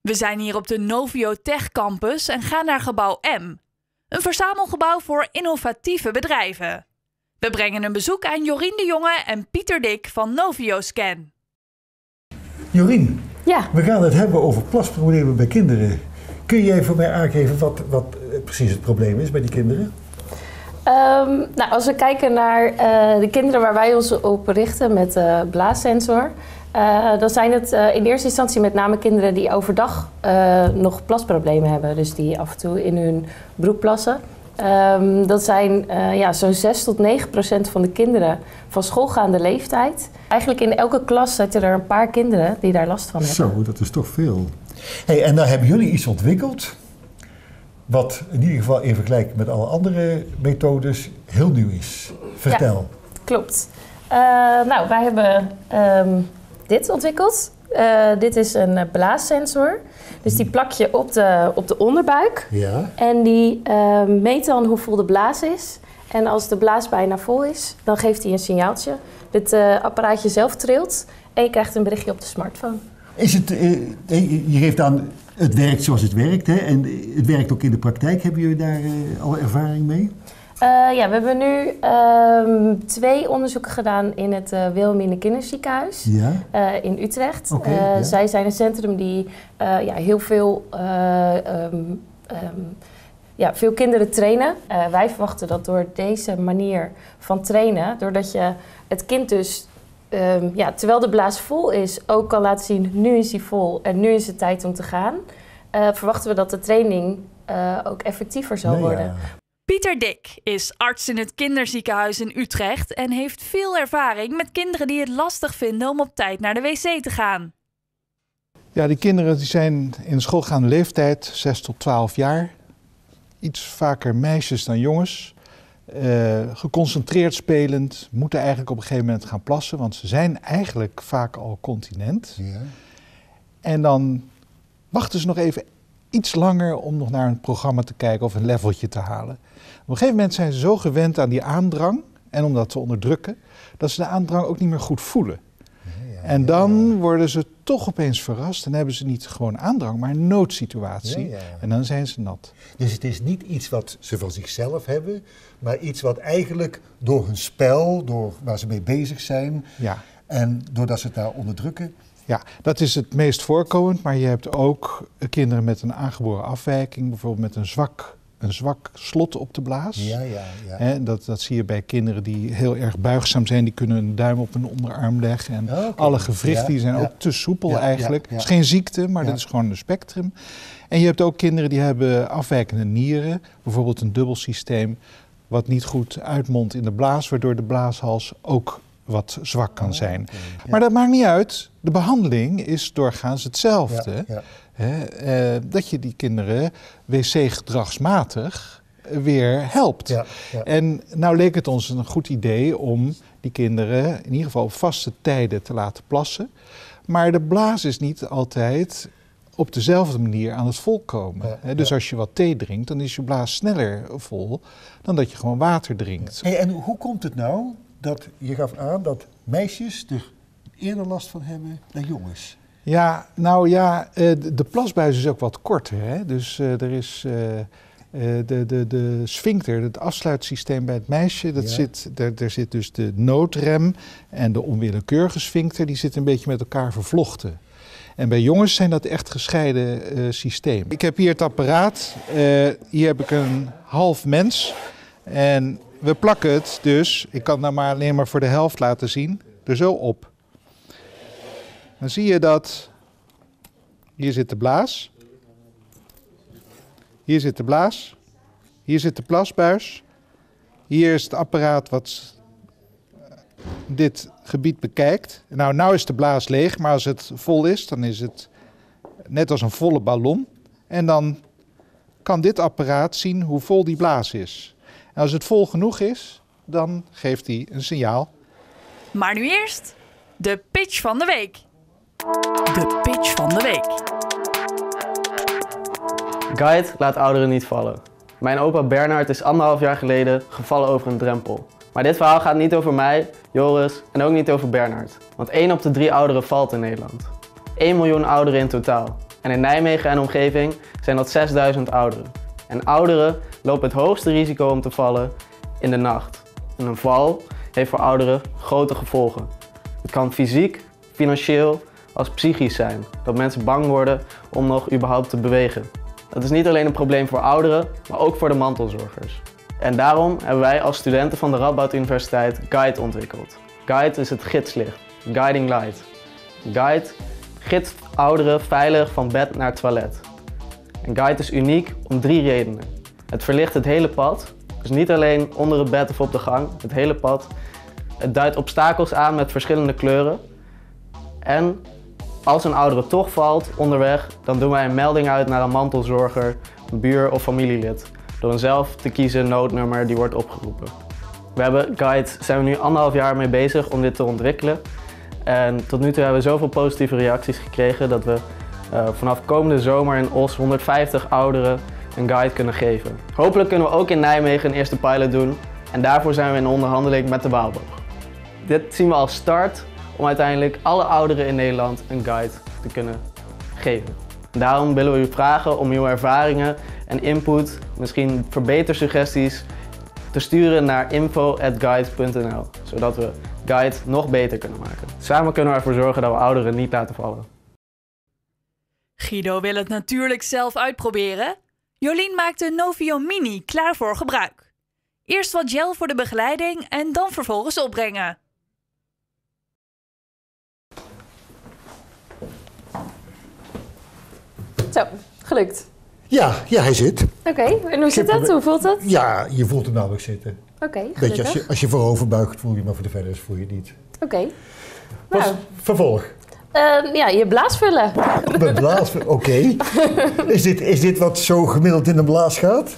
We zijn hier op de Novio Tech Campus en gaan naar gebouw M. Een verzamelgebouw voor innovatieve bedrijven. We brengen een bezoek aan Jorien de Jonge en Pieter Dik van Novio Scan. Jorien, Ja, we gaan het hebben over plasproblemen bij kinderen. Kun jij voor mij aangeven wat, wat eh, precies het probleem is bij die kinderen? Ehm, nou, als we kijken naar eh, de kinderen waar wij ons op richten met de blaassensor, eh, dan zijn het eh, in eerste instantie met name kinderen die overdag eh, nog plasproblemen hebben. Dus die af en toe in hun broek plassen. Ehm, dat zijn eh, ja, zo'n 6 tot 9 procent van de kinderen van schoolgaande leeftijd. Eigenlijk in elke klas zitten er een paar kinderen die daar last van hebben. Zo, dat is toch veel. Hey, en dan hebben jullie iets ontwikkeld, wat in ieder geval in vergelijking met alle andere methodes heel nieuw is. Vertel. Klopt. Eh, nou, wij hebben ehm, dit ontwikkeld. Eh, dit is een eh, blaassensor. Dus die plak je op de, op de onderbuik. Ja. En die eh, meet dan hoe vol de blaas is. En als de blaas bijna vol is, dan geeft hij een signaaltje. Dit apparaatje zelf trilt en je krijgt een berichtje op de smartphone. Is het, je geeft aan, het werkt zoals het werkt, hè? en het werkt ook in de praktijk. Hebben jullie daar al ervaring mee? Eh, ja, we hebben nu ehm, twee onderzoeken gedaan in het uh, Wilhelmine Kinderziekenhuis. Ja. eh, in Utrecht. Ja. Zij zijn een centrum die ja, heel veel, eh, ehm, ehm, ja, veel kinderen trainen. Wij verwachten dat door deze manier van trainen, doordat je het kind dus, ja, terwijl de blaas vol is, ook kan laten zien, nu is hij vol en nu is het tijd om te gaan. verwachten we dat de training ook effectiever zal Nou ja. Pieter Dik is arts in het kinderziekenhuis in Utrecht en heeft veel ervaring met kinderen die het lastig vinden om op tijd naar de wc te gaan. Ja, die kinderen die zijn in de schoolgaande leeftijd, 6 tot 12 jaar. Iets vaker meisjes dan jongens. Eh, geconcentreerd spelend, moeten eigenlijk op een gegeven moment gaan plassen, want ze zijn eigenlijk vaak al continent. Ja. En dan wachten ze nog even iets langer om nog naar een programma te kijken of een leveltje te halen. Op een gegeven moment zijn ze zo gewend aan die aandrang en om dat te onderdrukken, dat ze de aandrang ook niet meer goed voelen. En dan worden ze toch opeens verrast en hebben ze niet gewoon aandrang, maar een noodsituatie. En dan zijn ze nat. Dus het is niet iets wat ze van zichzelf hebben, maar iets wat eigenlijk door hun spel, door waar ze mee bezig zijn Ja. en doordat ze het daar onderdrukken. Ja, dat is het meest voorkomend, maar je hebt ook kinderen met een aangeboren afwijking, bijvoorbeeld met een zwak, een zwak slot op de blaas. Ja, ja, ja. Dat, dat zie je bij kinderen die heel erg buigzaam zijn. Die kunnen een duim op een onderarm leggen. En Oh, alle gewrichten Ja, die zijn ja. ook te soepel Ja, eigenlijk. Het is geen ziekte, maar dat is gewoon een spectrum. En je hebt ook kinderen die hebben afwijkende nieren. Bijvoorbeeld een dubbelsysteem wat niet goed uitmondt in de blaas. Waardoor de blaashals ook wat zwak kan zijn. Ja. Maar dat maakt niet uit. De behandeling is doorgaans hetzelfde. Hè, eh, dat je die kinderen wc-gedragsmatig weer helpt. Ja, ja. En nou leek het ons een goed idee om die kinderen in ieder geval op vaste tijden te laten plassen. Maar de blaas is niet altijd op dezelfde manier aan het volkomen. Ja. Dus als je wat thee drinkt, dan is je blaas sneller vol dan dat je gewoon water drinkt. Hey, en hoe komt het nou dat je gaf aan dat meisjes er eerder last van hebben dan jongens? Ja, nou ja, eh, de- plasbuis is ook wat korter. Hè? Dus eh, er is eh, de, de, de sphincter, het afsluitsysteem bij het meisje. Dat Ja. zit, daar, daar zit dus de noodrem en de onwillekeurige sphincter. Die zitten een beetje met elkaar vervlochten. En bij jongens zijn dat echt gescheiden systemen. Ik heb hier het apparaat. Hier heb ik een half mens. En we plakken het dus, ik kan nou maar alleen maar voor de helft laten zien, er zo op. Dan zie je dat hier zit de blaas. Hier zit de blaas. Hier zit de plasbuis. Hier is het apparaat wat dit gebied bekijkt. Nou, nou is de blaas leeg, maar als het vol is, dan is het net als een volle ballon. En dan kan dit apparaat zien hoe vol die blaas is. En als het vol genoeg is, dan geeft hij een signaal Maar nu eerst de pitch van de week. De pitch van de week. Guide laat ouderen niet vallen. Mijn opa Bernard is anderhalf jaar geleden gevallen over een drempel. Maar dit verhaal gaat niet over mij, Joris en ook niet over Bernard. Want één op de drie ouderen valt in Nederland. 1 miljoen ouderen in totaal. En in Nijmegen en omgeving zijn dat 6000 ouderen. En ouderen lopen het hoogste risico om te vallen in de nacht. En een val heeft voor ouderen grote gevolgen. Het kan fysiek, financieel als psychisch zijn. Dat mensen bang worden om nog überhaupt te bewegen. Dat is niet alleen een probleem voor ouderen, maar ook voor de mantelzorgers. En daarom hebben wij als studenten van de Radboud Universiteit Guide ontwikkeld. Guide is het gidslicht, Guiding Light. Guide gidst ouderen veilig van bed naar toilet. En Guide is uniek om drie redenen. Het verlicht het hele pad, dus niet alleen onder het bed of op de gang, het hele pad. Het duidt obstakels aan met verschillende kleuren. En als een oudere toch valt onderweg, dan doen wij een melding uit naar een mantelzorger, buur of familielid. Door een zelf te kiezen noodnummer die wordt opgeroepen. We hebben Guide, zijn we nu anderhalf jaar mee bezig om dit te ontwikkelen. En tot nu toe hebben we zoveel positieve reacties gekregen dat we uh, vanaf komende zomer in Os 150 ouderen een guide kunnen geven. Hopelijk kunnen we ook in Nijmegen een eerste pilot doen en daarvoor zijn we in onderhandeling met de Waalboog. Dit zien we als start om uiteindelijk alle ouderen in Nederland een guide te kunnen geven. Daarom willen we u vragen om uw ervaringen en input, misschien verbetersuggesties, te sturen naar info.guide.nl, zodat we Guide nog beter kunnen maken. Samen kunnen we ervoor zorgen dat we ouderen niet laten vallen. Guido wil het natuurlijk zelf uitproberen. Jolien maakt de Novio Mini klaar voor gebruik. Eerst wat gel voor de begeleiding en dan vervolgens opbrengen. Zo, gelukt. Ja, ja, hij zit. Oké, en hoe zit er- Hoe voelt het? Ja, je voelt hem nauwelijks zitten. Oké, Beetje als je, als je voorover buigt voel je, maar voor de verder voel je het niet. Oké. Wat Nou, vervolg? Eh, ja, je blaas vullen. Met blaas, oké. Is, dit, is dit wat zo gemiddeld in een blaas gaat?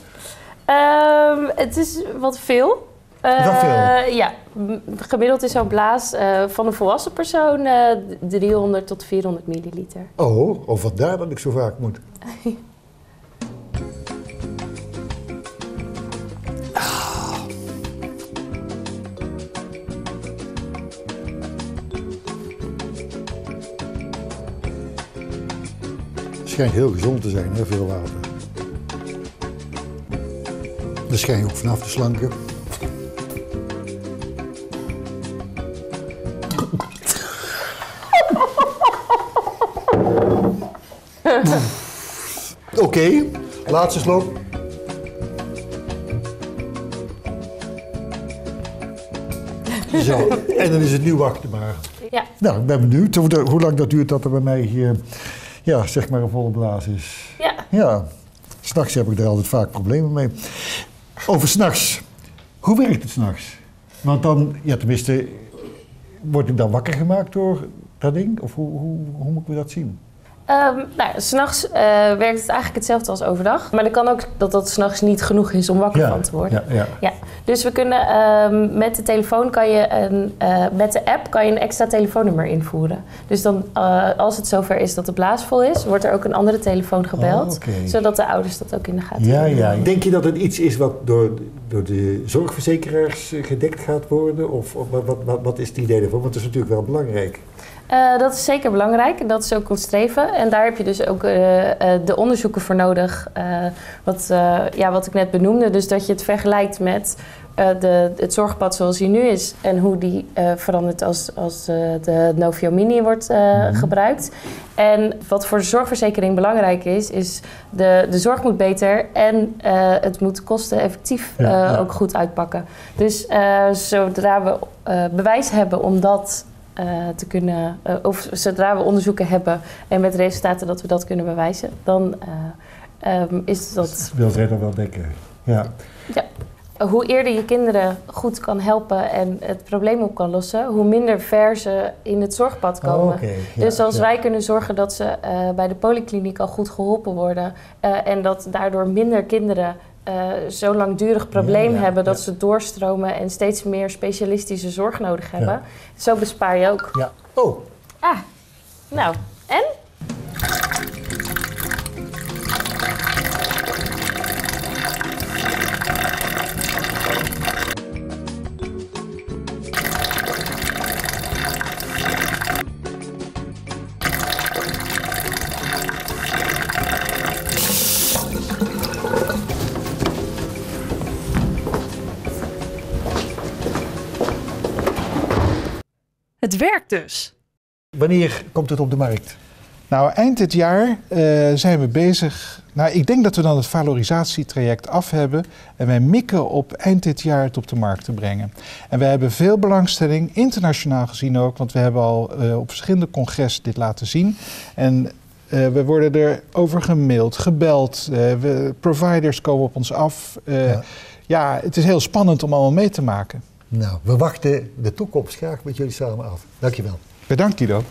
Ehm, het is wat veel. Wat veel? Ja, gemiddeld is zo'n blaas eh, van een volwassen persoon eh, 300 tot 400 milliliter. Oh, of vandaar dat ik zo vaak moet. schijnt heel gezond te zijn, hè, veel water. Daar schijn je ook vanaf te slanken. Oké, laatste slok. Zo, en dan is het nu wachten maar. Ja, Nou, ik ben benieuwd hoe, hoe lang dat duurt dat er bij mij hier, ja, zeg maar een volle blaas is. ja. Ja, s'nachts heb ik er altijd vaak problemen mee. Over s'nachts. Hoe werkt het s'nachts? Want dan, ja tenminste, word ik dan wakker gemaakt door dat ding? Of hoe, hoe, hoe moeten we dat zien? Ehm nou, s'nachts eh werkt het eigenlijk hetzelfde als overdag. Maar dan kan ook dat dat s'nachts niet genoeg is om wakker van te worden. Ja, ja. Ja, dus we kunnen ehm, met de telefoon kan je een, eh, met de app kan je een extra telefoonnummer invoeren. Dus dan eh, als het zover is dat de blaas vol is, wordt er ook een andere telefoon gebeld. Oh. Zodat de ouders dat ook in de gaten Ja, hebben. ja. Denk je dat het iets is wat door, door de zorgverzekeraars eh, gedekt gaat worden? Of, wat, wat, wat is het idee daarvan? Want dat is natuurlijk wel belangrijk. Eh, dat is zeker belangrijk en dat is ook ons streven. En daar heb je dus ook eh, de onderzoeken voor nodig, wat, ja, wat ik net benoemde. Dus dat je het vergelijkt met eh, de, het zorgpad zoals die nu is en hoe die eh, verandert als, als eh, de Novio Mini wordt eh, gebruikt. En wat voor de zorgverzekering belangrijk is, is de, de zorg moet beter en het moet kosteneffectief Ja, ja. ook goed uitpakken. Dus zodra we bewijs hebben om dat te kunnen, of zodra we onderzoeken hebben en met resultaten dat we dat kunnen bewijzen, dan eh, ehm, is dat Wil zij dat wel denken? Ja. Hoe eerder je kinderen goed kan helpen en het probleem op kan lossen, hoe minder ver ze in het zorgpad komen. Oh. Ja, dus als ja. wij kunnen zorgen dat ze eh, bij de polykliniek al goed geholpen worden eh, en dat daardoor minder kinderen eh, zo'n langdurig probleem Ja, hebben dat ze doorstromen en steeds meer specialistische zorg nodig hebben, zo bespaar je ook. Ja. Oh, Ah, nou, en? Werkt dus. Wanneer komt het op de markt? Nou, eind dit jaar eh, zijn we bezig. Nou, ik denk dat we dan het valorisatietraject af hebben. En wij mikken op eind dit jaar het op de markt te brengen. En we hebben veel belangstelling, internationaal gezien ook. Want we hebben al eh, op verschillende congressen dit laten zien. En eh, we worden er over gemaild, gebeld. eh, we, providers komen op ons af. Eh, Ja. ja, het is heel spannend om allemaal mee te maken. Nou, we wachten de toekomst graag met jullie samen af. Dankjewel. Bedankt, Guido.